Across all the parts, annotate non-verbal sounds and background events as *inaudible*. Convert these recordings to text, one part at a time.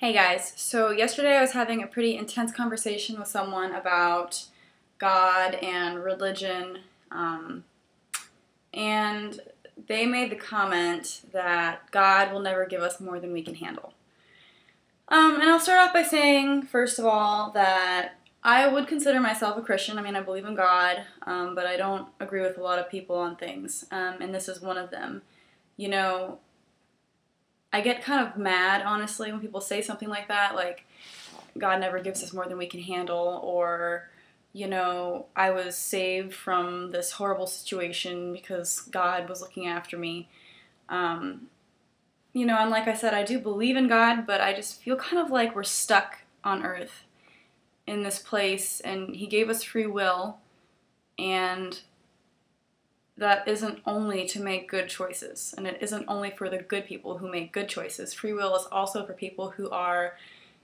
Hey guys, so yesterday I was having a pretty intense conversation with someone about God and religion, um, and they made the comment that God will never give us more than we can handle. Um, and I'll start off by saying, first of all, that I would consider myself a Christian. I mean, I believe in God, um, but I don't agree with a lot of people on things, um, and this is one of them. You know, I get kind of mad, honestly, when people say something like that, like, God never gives us more than we can handle, or, you know, I was saved from this horrible situation because God was looking after me. Um, you know, and like I said, I do believe in God, but I just feel kind of like we're stuck on earth in this place, and He gave us free will, and that isn't only to make good choices, and it isn't only for the good people who make good choices. Free will is also for people who are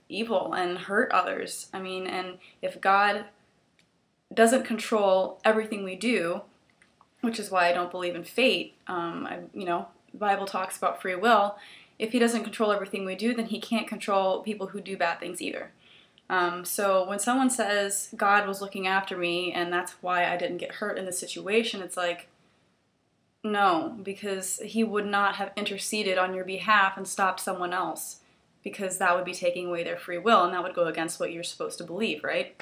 evil and hurt others. I mean, and if God doesn't control everything we do, which is why I don't believe in fate, um, I, you know, the Bible talks about free will. If He doesn't control everything we do, then He can't control people who do bad things either. Um, so when someone says God was looking after me and that's why I didn't get hurt in this situation, it's like, no, because he would not have interceded on your behalf and stopped someone else, because that would be taking away their free will and that would go against what you're supposed to believe, right?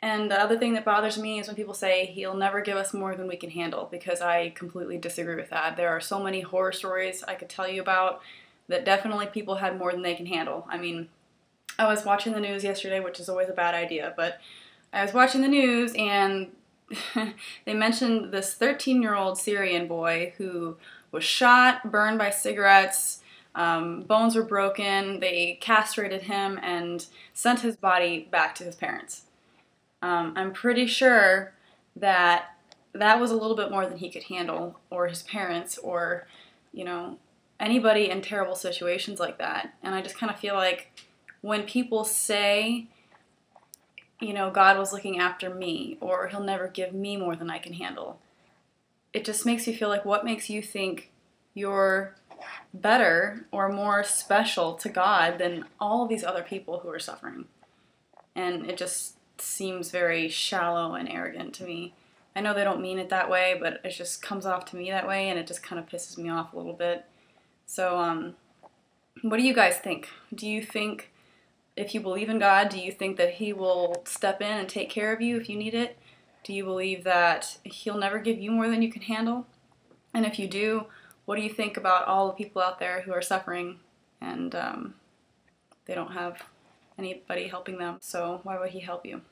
And the other thing that bothers me is when people say he'll never give us more than we can handle, because I completely disagree with that. There are so many horror stories I could tell you about that definitely people had more than they can handle. I mean, I was watching the news yesterday, which is always a bad idea, but I was watching the news and *laughs* they mentioned this 13 year old Syrian boy who was shot, burned by cigarettes, um, bones were broken, they castrated him, and sent his body back to his parents. Um, I'm pretty sure that that was a little bit more than he could handle, or his parents, or, you know, anybody in terrible situations like that. And I just kind of feel like when people say you know, God was looking after me, or He'll never give me more than I can handle. It just makes you feel like what makes you think you're better or more special to God than all these other people who are suffering. And it just seems very shallow and arrogant to me. I know they don't mean it that way, but it just comes off to me that way, and it just kind of pisses me off a little bit. So, um, what do you guys think? Do you think if you believe in God, do you think that He will step in and take care of you if you need it? Do you believe that He'll never give you more than you can handle? And if you do, what do you think about all the people out there who are suffering and um, they don't have anybody helping them? So why would He help you?